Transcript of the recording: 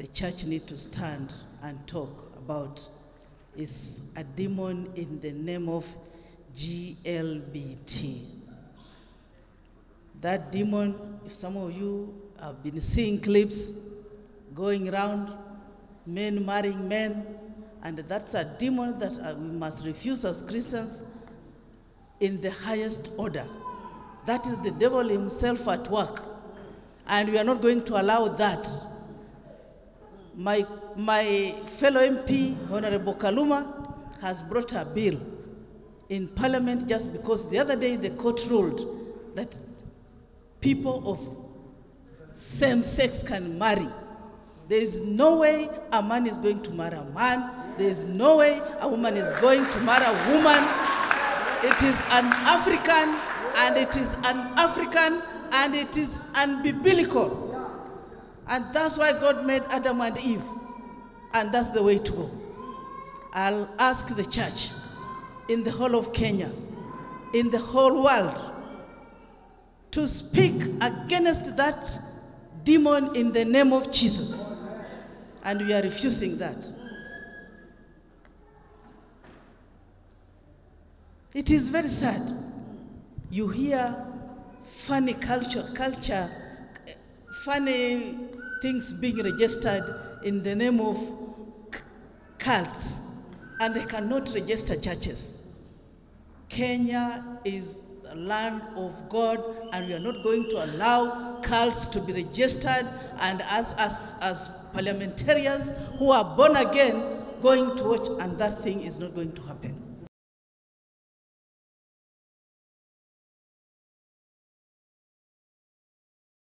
the church need to stand and talk about is a demon in the name of GLBT. That demon, if some of you have been seeing clips going around, men marrying men, and that's a demon that uh, we must refuse as Christians in the highest order. That is the devil himself at work. And we are not going to allow that. My, my fellow MP, Honorable Kaluma, has brought a bill in Parliament just because the other day the court ruled that people of same sex can marry. There is no way a man is going to marry a man. There is no way a woman is going to marry a woman. It is an African and it is an African and it is unbiblical. And that's why God made Adam and Eve. And that's the way to go. I'll ask the church in the whole of Kenya, in the whole world, to speak against that demon in the name of Jesus. And we are refusing that. It is very sad. You hear funny culture, culture, eh, funny things being registered in the name of cults, and they cannot register churches. Kenya is the land of God, and we are not going to allow cults to be registered. And as, as, as parliamentarians who are born again, going to watch, and that thing is not going to happen.